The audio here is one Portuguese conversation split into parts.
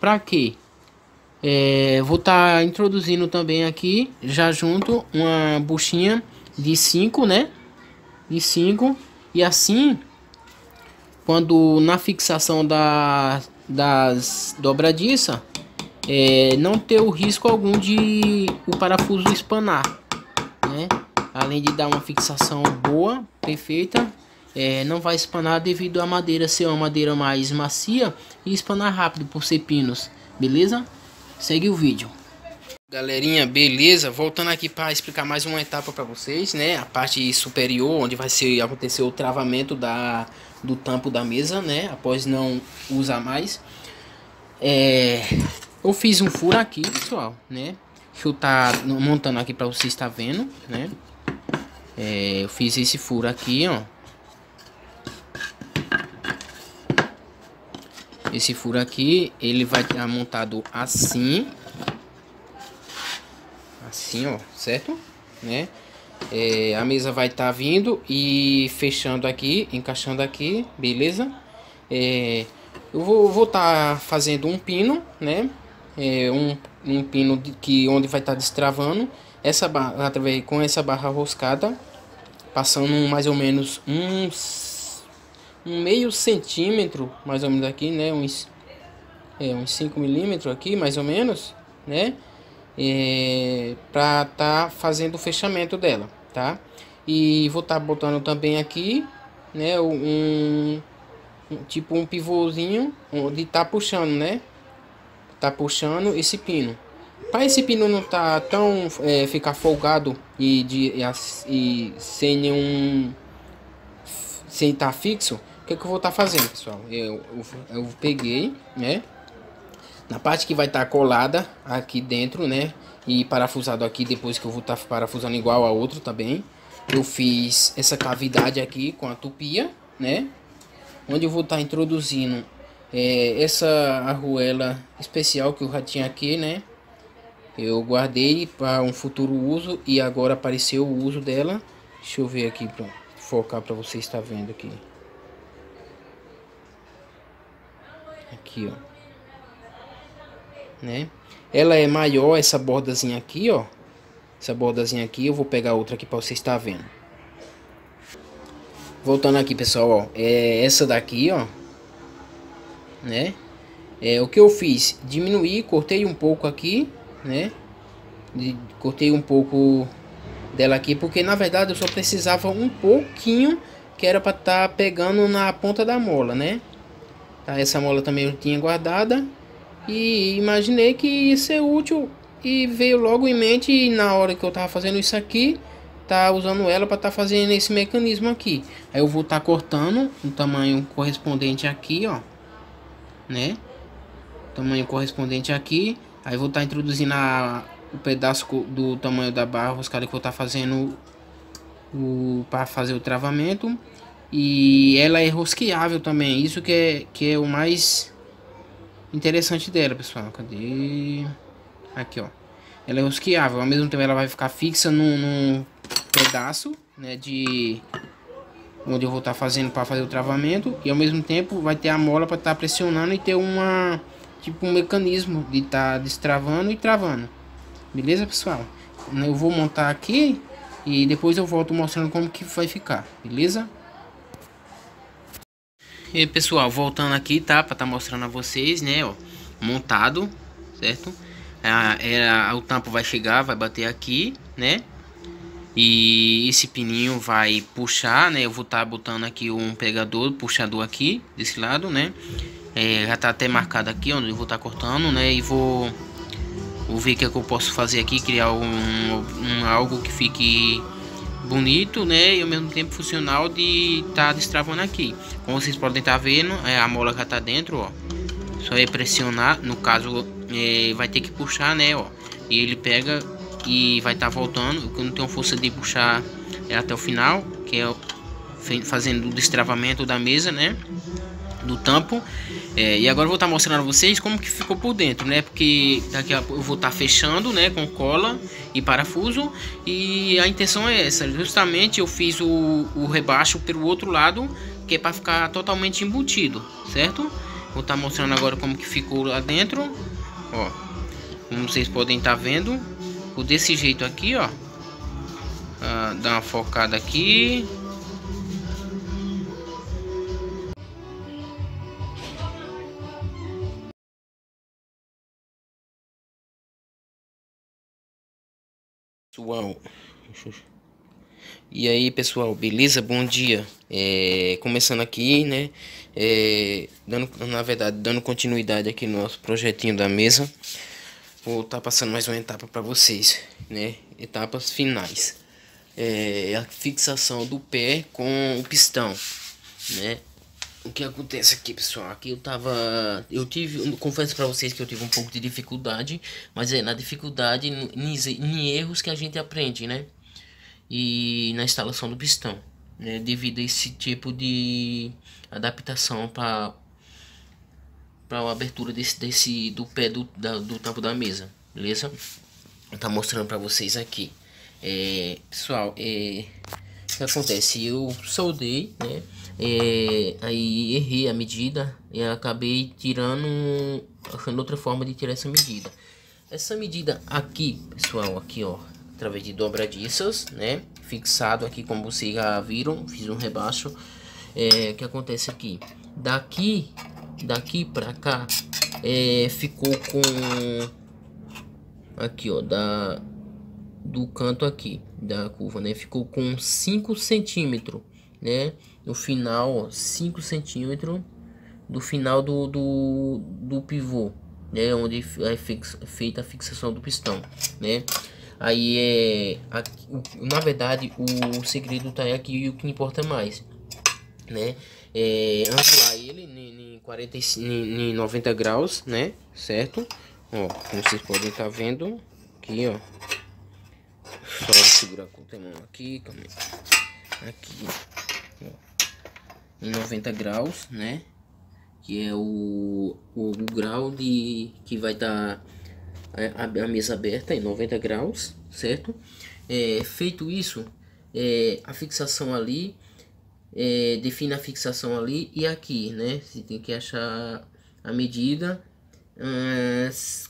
Para quê? É, vou estar tá introduzindo também aqui, já junto, uma buchinha de 5, né? De 5. E assim, quando na fixação da, das dobradiça, é, não ter o risco algum de o parafuso espanar, né? Além de dar uma fixação boa, perfeita, é, não vai espanar devido à madeira ser uma madeira mais macia e espanar rápido por ser pinos, beleza? Segue o vídeo. Galerinha, beleza? Voltando aqui para explicar mais uma etapa para vocês, né? A parte superior, onde vai ser acontecer o travamento da, do tampo da mesa, né? Após não usar mais. É, eu fiz um furo aqui, pessoal, né? Deixa eu tá montando aqui para vocês tá vendo, né? É, eu fiz esse furo aqui, ó. Esse furo aqui, ele vai estar montado assim. Assim, ó, certo? Né? É, a mesa vai estar vindo e fechando aqui, encaixando aqui, beleza? É, eu vou estar tá fazendo um pino, né? É, um, um pino de, que onde vai estar tá destravando essa barra através com essa barra roscada, passando mais ou menos uns um meio centímetro, mais ou menos aqui, né? Uns, é, uns 5 milímetros aqui, mais ou menos, né? É, pra tá fazendo o fechamento dela, tá? E vou estar tá botando também aqui, né? Um, um, tipo um pivôzinho onde tá puxando, né? Tá puxando esse pino. Para esse pino não tá tão é, ficar folgado e de e, e sem nenhum sem estar tá fixo, que, que eu vou estar tá fazendo, pessoal? Eu, eu, eu, peguei, né? Na parte que vai estar tá colada aqui dentro, né? E parafusado aqui, depois que eu vou estar tá parafusando igual a outro também. Eu fiz essa cavidade aqui com a tupia, né? Onde eu vou estar tá introduzindo é, essa arruela especial que eu já tinha aqui, né? Eu guardei para um futuro uso e agora apareceu o uso dela. Deixa eu ver aqui para focar para vocês estar vendo aqui. Aqui, ó. Né? Ela é maior, essa bordazinha aqui, ó. Essa bordazinha aqui, eu vou pegar outra aqui para você estar vendo. Voltando aqui, pessoal, ó. É essa daqui, ó. Né? É o que eu fiz, diminuir, cortei um pouco aqui, né? De, cortei um pouco dela aqui, porque na verdade eu só precisava um pouquinho que era para estar tá pegando na ponta da mola, né? Tá? Essa mola também eu tinha guardada e imaginei que ia ser útil e veio logo em mente na hora que eu tava fazendo isso aqui, tá usando ela para estar tá fazendo esse mecanismo aqui. Aí eu vou estar tá cortando o tamanho correspondente aqui, ó, né? Tamanho correspondente aqui. Aí vou estar tá introduzindo a, o pedaço do tamanho da barra roscada que eu vou estar tá fazendo o para fazer o travamento e ela é rosqueável também. Isso que é, que é o mais interessante dela, pessoal. Cadê? Aqui, ó. Ela é rosqueável. Ao mesmo tempo ela vai ficar fixa num, num pedaço, né? De... Onde eu vou estar tá fazendo para fazer o travamento. E ao mesmo tempo vai ter a mola para estar tá pressionando e ter uma... Tipo um mecanismo de estar tá destravando e travando. Beleza, pessoal? Eu vou montar aqui e depois eu volto mostrando como que vai ficar, beleza? E pessoal, voltando aqui, tá? Pra tá mostrando a vocês, né, ó. Montado, certo? É, é, o tampo vai chegar, vai bater aqui, né? E esse pininho vai puxar, né? Eu vou estar tá botando aqui um pegador, puxador aqui, desse lado, né? É, já tá até marcado aqui, onde eu vou estar tá cortando, né? E vou, vou ver o que, é que eu posso fazer aqui, criar um, um algo que fique bonito, né? E ao mesmo tempo funcional de estar tá destravando aqui. Como vocês podem estar tá vendo, é, a mola já tá dentro, ó. Só é pressionar, no caso, é, vai ter que puxar, né, ó. E ele pega e vai estar tá voltando. Eu não tenho força de puxar é, até o final, que é fazendo o destravamento da mesa, né? Do tampo é, e agora eu vou estar tá mostrando a vocês como que ficou por dentro né porque daqui a eu vou estar tá fechando né com cola e parafuso e a intenção é essa justamente eu fiz o, o rebaixo pelo outro lado que é para ficar totalmente embutido certo Vou estar tá mostrando agora como que ficou lá dentro. Ó, como vocês podem estar tá vendo, ficou desse jeito aqui, ó. Ah, dá uma focada aqui. Pessoal, e aí pessoal, beleza? Bom dia. É, começando aqui, né? É, dando, na verdade, dando continuidade aqui no nosso projetinho da mesa. Vou estar tá passando mais uma etapa para vocês, né? Etapas finais. É, a fixação do pé com o pistão, né? O que acontece aqui, pessoal? Aqui eu tava. Eu tive. Eu confesso para vocês que eu tive um pouco de dificuldade. Mas é na dificuldade, em erros que a gente aprende, né? E na instalação do pistão. Né? Devido a esse tipo de adaptação para para a abertura desse, desse do pé do, da, do tampo da mesa, beleza? Tá mostrando para vocês aqui. É, pessoal, é, o que acontece? Eu soldei, né? É, aí errei a medida e acabei tirando, achando outra forma de tirar essa medida. Essa medida aqui, pessoal, aqui ó, através de dobradiças, né? Fixado aqui, como vocês já viram, fiz um rebaixo. É, que acontece aqui? Daqui, daqui pra cá, é, ficou com aqui ó, da do canto aqui da curva, né? Ficou com 5 centímetros, né? No final, 5 centímetros do final do, do, do pivô, né? Onde é feita a fixação do pistão, né? Aí é, aqui, na verdade, o segredo tá aqui e o que importa mais, né? É, angular ele em, 45, em 90 graus, né? Certo? Ó, como vocês podem estar tá vendo aqui, ó. Só segurar com o mão aqui, calma aí. Aqui. Em 90 graus, né? Que é o, o, o grau de que vai dar a, a, mesa aberta em 90 graus, certo? É, feito isso, é, a fixação ali, é, define a fixação ali e aqui, né? Você tem que achar a medida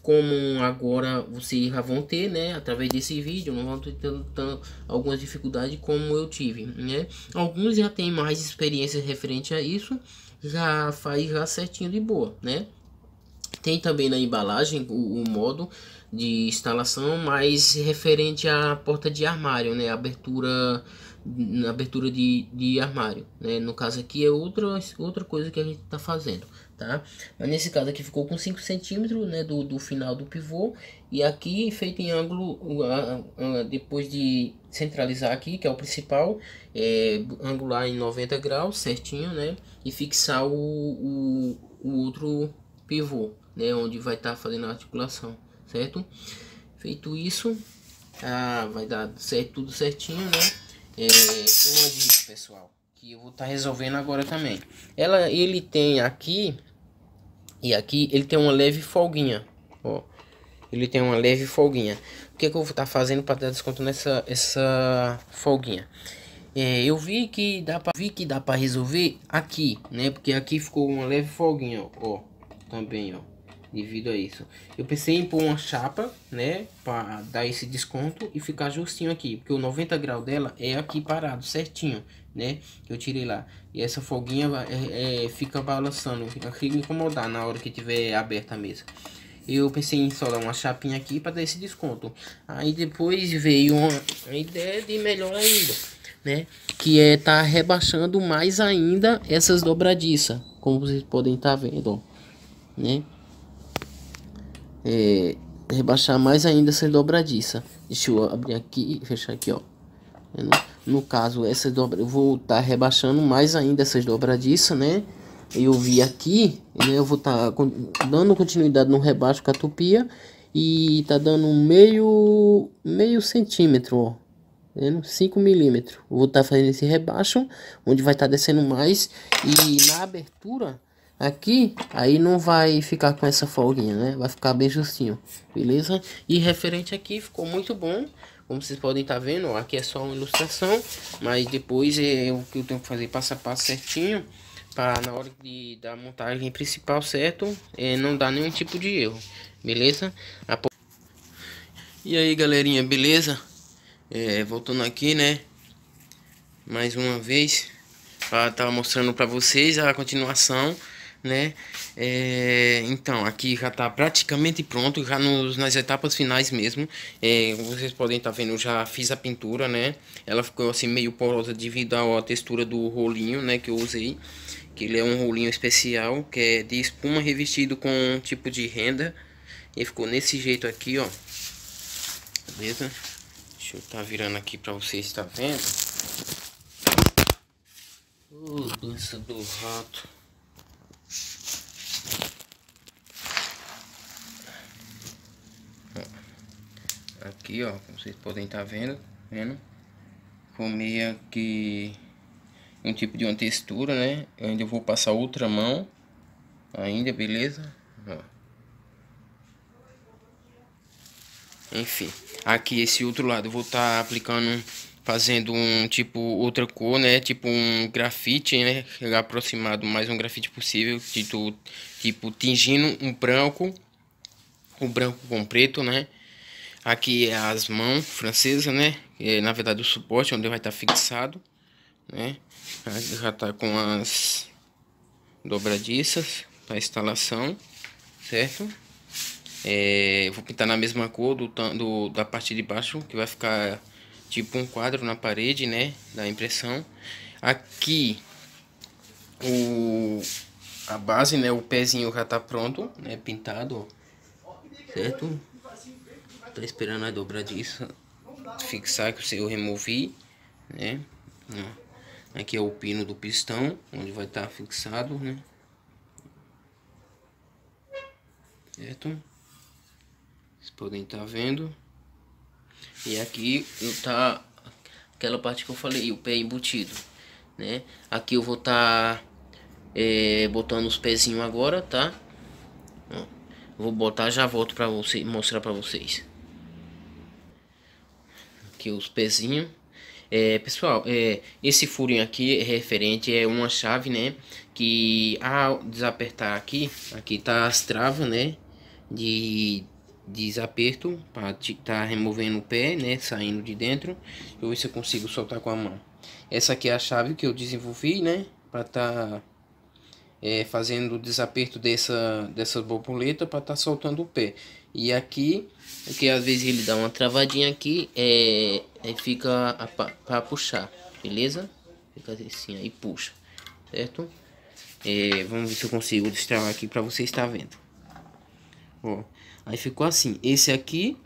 como agora vocês já vão ter, né, através desse vídeo, não vão ter tanto, algumas dificuldades como eu tive, né? Alguns já têm mais experiência referente a isso, já faz já certinho de boa, né? Tem também na embalagem o, o modo de instalação, mais referente à porta de armário, né? Abertura na abertura de, de armário, né? No caso aqui é outra, outra coisa que a gente está fazendo, tá? Mas nesse caso aqui ficou com 5 centímetros, né? Do, do final do pivô e aqui feito em ângulo, depois de centralizar aqui, que é o principal, é, angular em 90 graus, certinho, né? E fixar o, o, o outro pivô, né? Onde vai estar tá fazendo a articulação, certo? Feito isso, ah, vai dar certo, tudo certinho, né? é, dica, pessoal, que eu vou estar tá resolvendo agora também. Ela, ele tem aqui e aqui, ele tem uma leve folguinha, ó. Ele tem uma leve folguinha. O que, é que eu vou estar tá fazendo para dar desconto nessa essa folguinha? É, eu vi que dá para vi que dá para resolver aqui, né? Porque aqui ficou uma leve folguinha, ó, ó também, ó devido a isso. Eu pensei em pôr uma chapa, né, para dar esse desconto e ficar justinho aqui, porque o 90 graus dela é aqui parado, certinho, né, eu tirei lá. E essa folguinha é, é, fica balançando, fica, incomodar na hora que tiver aberta a mesa. Eu pensei em soldar uma chapinha aqui para dar esse desconto. Aí depois veio uma ideia de melhor ainda, né, que é tá rebaixando mais ainda essas dobradiças, como vocês podem estar tá vendo, ó, né é, rebaixar mais ainda essa dobradiça. Deixa eu abrir aqui e fechar aqui, ó. No, no caso, essa dobra, eu vou estar tá rebaixando mais ainda essas dobradiças, né? Eu vi aqui, né? Eu vou estar tá dando continuidade no rebaixo com a tupia e tá dando meio meio centímetro, ó. 5 milímetros. Vou estar tá fazendo esse rebaixo, onde vai estar tá descendo mais e na abertura Aqui, aí não vai ficar com essa folguinha, né? Vai ficar bem justinho, beleza? E referente aqui, ficou muito bom. Como vocês podem estar tá vendo, ó, aqui é só uma ilustração. Mas depois é o que eu tenho que fazer passo a passo certinho. para na hora de da montagem principal certo é, não dá nenhum tipo de erro beleza e aí galerinha beleza é, voltando aqui né mais uma vez para estar tá mostrando para vocês a continuação né? É, então aqui já está praticamente pronto já nos, nas etapas finais mesmo. É, vocês podem estar tá vendo já fiz a pintura né? Ela ficou assim meio porosa devido à textura do rolinho né que eu usei que ele é um rolinho especial que é de espuma revestido com um tipo de renda. E ficou nesse jeito aqui ó. Beleza? Deixa eu estar tá virando aqui para vocês estar tá vendo? Oh, dança do rato aqui ó como vocês podem estar tá vendo vendo ficou meio que um tipo de uma textura, né? Eu ainda vou passar outra mão ainda, beleza? Ó. Enfim, aqui esse outro lado eu vou estar tá aplicando, fazendo um tipo outra cor, né? Tipo um grafite, né? Aproximado mais um grafite possível, tipo, tipo tingindo um branco, o branco com preto, né? Aqui é as mãos francesas, né? É, na verdade o suporte onde vai estar tá fixado, né? já está com as dobradiças para instalação, certo? É, vou pintar na mesma cor do, do, da parte de baixo, que vai ficar tipo um quadro na parede, né? Da impressão. Aqui, o, a base, né? O pezinho já tá pronto, né? Pintado, certo? Tá esperando a dobradiça fixar que eu removi, né? Ó. Aqui é o pino do pistão, onde vai estar tá fixado, né? Certo? Vocês podem estar tá vendo. E aqui tá aquela parte que eu falei, o pé embutido, né? Aqui eu vou estar tá, é, botando os pezinhos agora, tá? Vou botar, já volto para você mostrar para vocês. Aqui os pezinhos. É, pessoal, é, esse furinho aqui é referente é uma chave, né? Que ao desapertar aqui, aqui tá as travas, né? De desaperto para tá removendo o pé, né? Saindo de dentro. Deixa eu ver se eu consigo soltar com a mão. Essa aqui é a chave que eu desenvolvi, né? Para tá é, fazendo o desaperto dessa, dessa borboleta para tá soltando o pé. E aqui, que às vezes ele dá uma travadinha aqui, é, aí fica para puxar, beleza? Fica assim, aí puxa, certo? É, vamos ver se eu consigo destravar aqui para você estar vendo. Ó, aí ficou assim, esse aqui,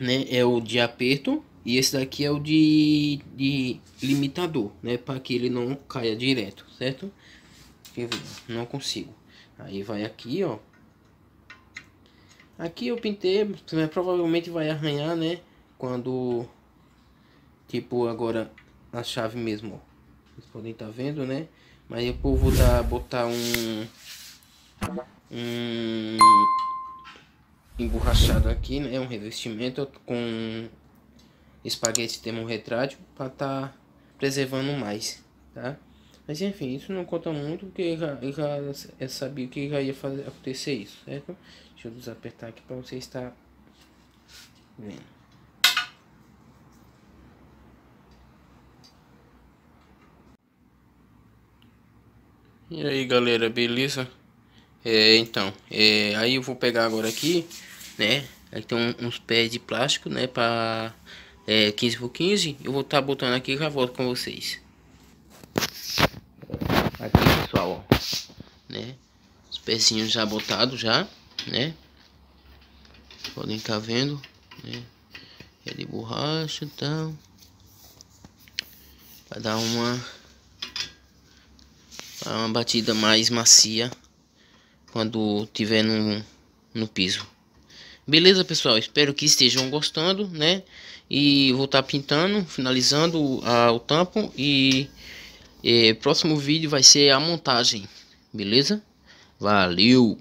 né, é o de aperto e esse daqui é o de, de limitador, né, para que ele não caia direto, certo? Não consigo. Aí vai aqui, ó. Aqui eu pintei, provavelmente vai arranhar, né? Quando, tipo, agora a chave mesmo, ó. Vocês podem estar tá vendo, né? Mas eu vou dar, botar um... Um... Emborrachado aqui, né? Um revestimento com espaguete termorretrátil para tá preservando mais, tá? Mas enfim, isso não conta muito porque já, já sabia que já ia fazer, acontecer isso, certo? Deixa eu desapertar aqui para você estar vendo. E aí galera, beleza? É, então, é, aí eu vou pegar agora aqui, né? Aí tem um, uns pés de plástico, né? Para é, 15 por 15. Eu vou estar tá botando aqui e já volto com vocês. Aqui, pessoal, ó, né? Os pezinhos já botados já, né? Podem estar tá vendo, né? É de borracha e tal. Vai dar uma uma batida mais macia quando tiver no, no piso. Beleza, pessoal? Espero que estejam gostando, né? E vou estar tá pintando, finalizando a, o tampo e e próximo vídeo vai ser a montagem, beleza? Valeu!